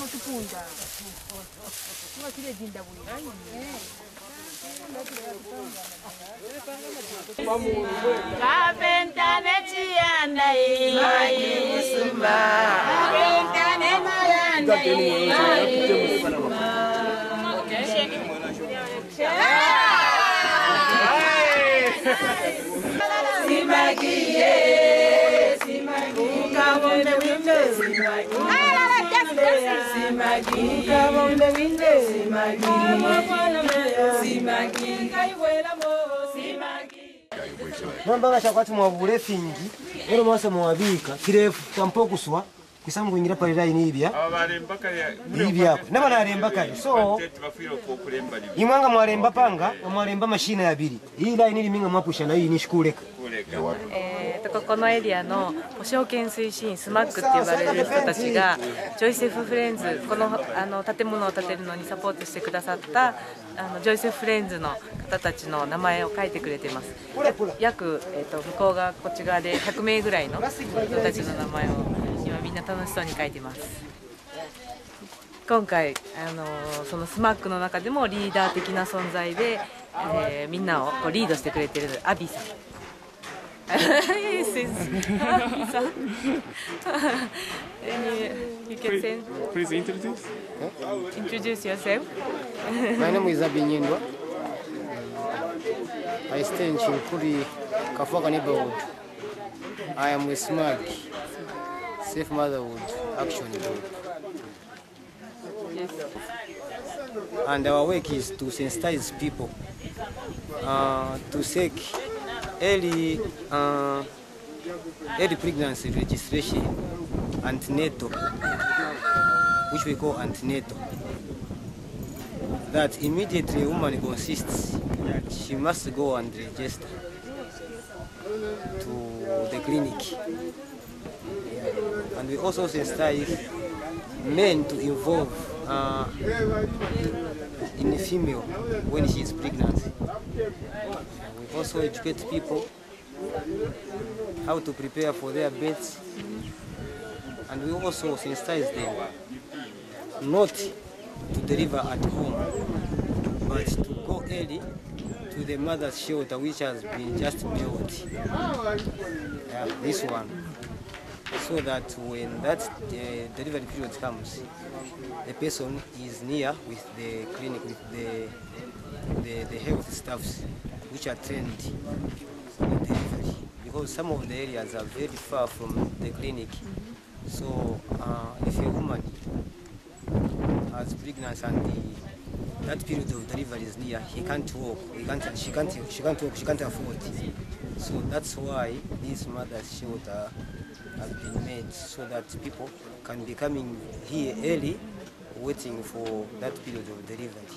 vanotipunda kuva chile jinda buri kapenta nechiyanda iiusumba kapenta nemayanda Simagie, Simagie, come on the windows, Simagie nomba nga kyakwati mwabule fingi era mwase mwabika. Kirefu. Tampa okuswa kwisamu kuingira pale line ibya aba balemba kale so limu imwanga mwalemba panga nga mwalemba mashina yabiri iyi line iliminga mwapusha nayo inishikuleka kuleka えー、とここのエリアの保証券推進スマックって呼ばれる人たちがジョイセフ・フレンズこのあの建物を建てるのにサポートしてくださったあのジョイセフ・フレンズの方たちの名前を書いてくれてます約、えー、と向こう側こっち側で100名ぐらいの人たちの名前を今みんな楽しそうに書いてます今回、あのーそのスマックの中でもリーダー的な存在で、えーみんなをこうリードしてくれてるアビさん you, can say, Please introduce. introduce yourself. My name is Abi Nyindwa. I stay in Chinkuri, Kafuaka neighborhood. I am with SMAG, Safe Motherhood Action Group. And our work is to sensitize people uh, to seek early, uh, early pregnancy registration, antenatal, which we call antenatal. That immediately a woman consists, she must go and register to the clinic. And we also sensitize men to involve uh, in a female when she is pregnant. We also educate people how to prepare for their births, and we also sensitize them not to deliver at home, but to go early to the mother's shelter which has been just built. Yeah, this one. So that when that uh, delivery period comes, the person is near with the clinic, with the, the, the health staffs which are trained for delivery. Because some of the areas are very far from the clinic. So uh, if a woman has pregnancy and the, that period of delivery is near, he can't walk, he can't, she, can't, she can't walk, she can't afford. So that's why this mother's shelter has been made so that people can be coming here early waiting for that period of delivery.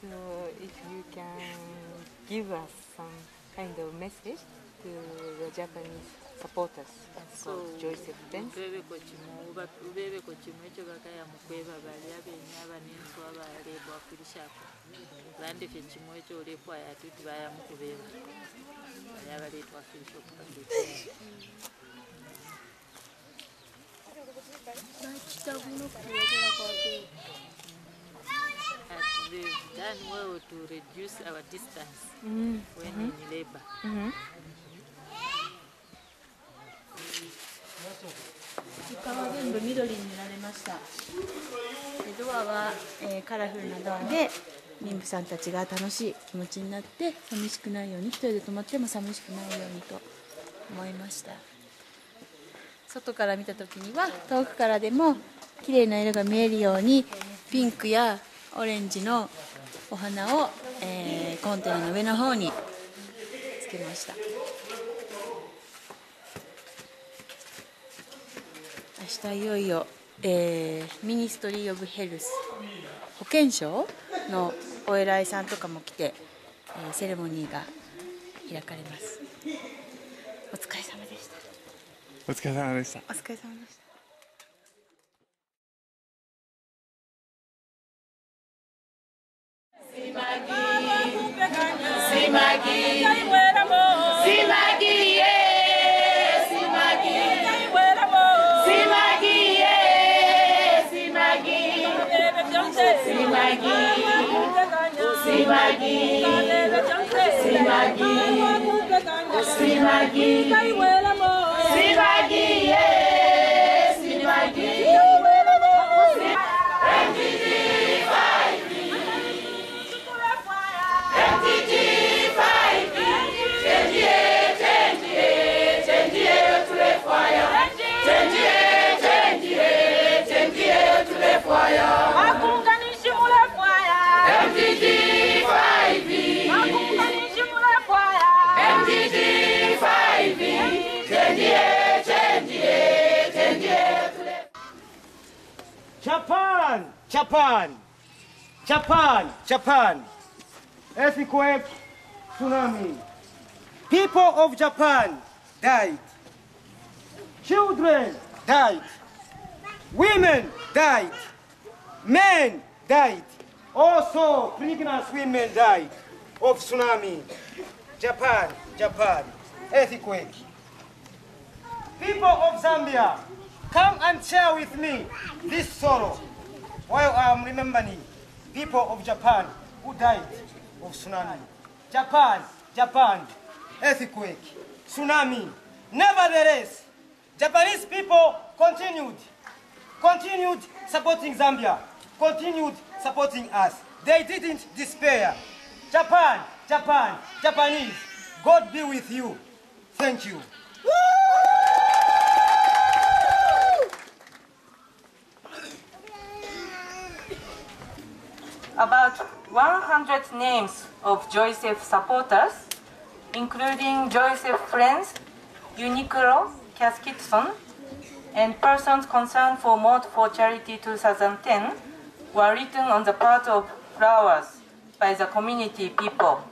So if you can give us some kind of message to the Japanese support us so joyce events bebeko kimu bebeko kimu ekyo bakaya mukwebabalya benya abanenswa balebwakirishako bandifye kimu ekyo olekwaya ati ti bayamukubeba bayabaleetwakirisha okupaketa bakitabuno kubeera kwabeera we've done well to reduce our distance mm. when mm -hmm. in labor. Mm -hmm. 部緑に塗られました。でドアは、えーカラフルなドアで妊婦さんたちが楽しい気持ちになって寂しくないように一人で泊まっても寂しくないようにと思いました。外から見た時には遠くからでも綺麗な色が見えるようにピンクやオレンジのお花を、えーコンテナの上の方につけました。明日いよいよ、えーミニストリー・オブ・ヘルス保健省のお偉いさんとかも来て、えーセレモニーが開かれます。お疲れ様でした。お疲れ様でした。お疲れ様でした Japan, Japan, Japan, Japan. Earthquake, tsunami. People of Japan died. Children died. Women died. Men died. Also, pregnant women died of tsunami. Japan, Japan. Earthquake. People of Zambia, come and share with me this sorrow while um, I am remembering people of Japan who died of tsunami. Japan, Japan, earthquake, tsunami. Nevertheless, Japanese people continued, continued supporting Zambia, continued supporting us. They didn't despair. Japan, Japan, Japanese, God be with you. Thank you. About 100 names of JOICFP supporters, including JOICFP friends, Uniqlo, Cath Kidston, and persons concerned for Mode for Charity 2010, were written on the part of flowers by the community people.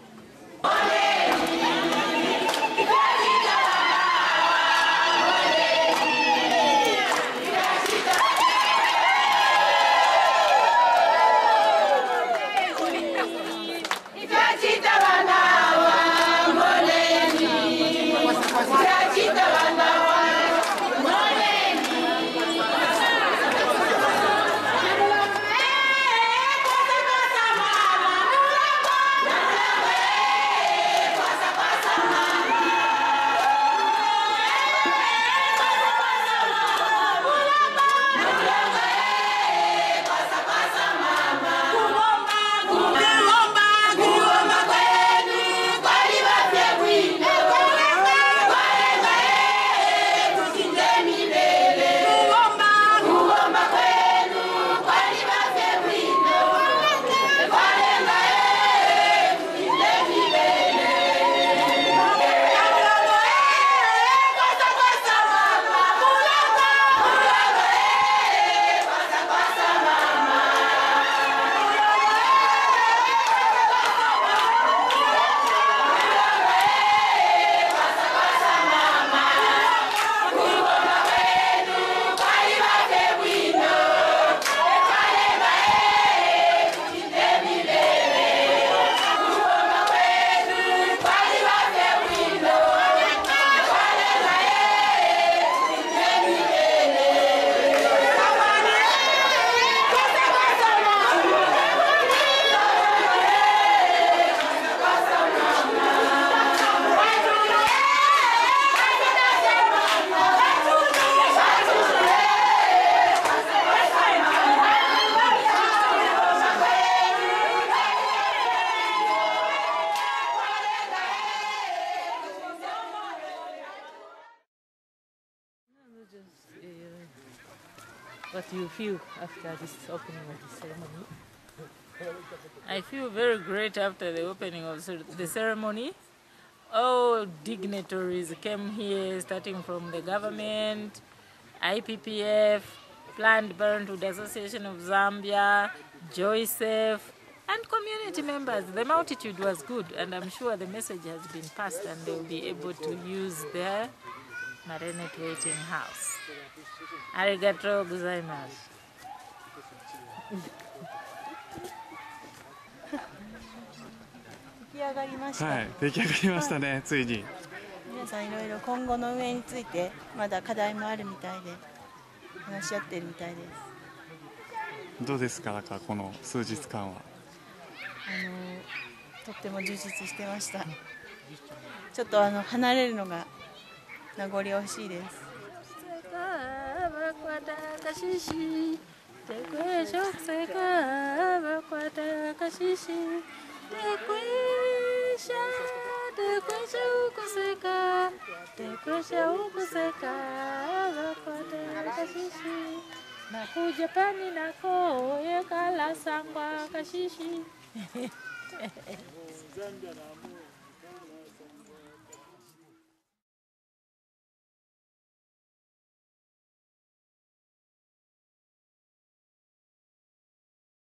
You feel after this opening of the ceremony? I feel very great after the opening of the ceremony. All dignitaries came here, starting from the government, IPPF, Planned Parenthood Association of Zambia, JOICFP, and community members. The multitude was good, and I'm sure the message has been passed, and they'll be able to use their Marinate waiting house. Arigato gozaimasu. 出来上がりました、はい出来上がりましたねついに。皆さんいろいろ今後の運営についてまだ課題もあるみたいで話し合ってるみたいです。どうですかなんかこの数日間は？とっても充実してました。ちょっとあの離れるのが名残惜しいです nakuja pani nako yekala sangwa kashishi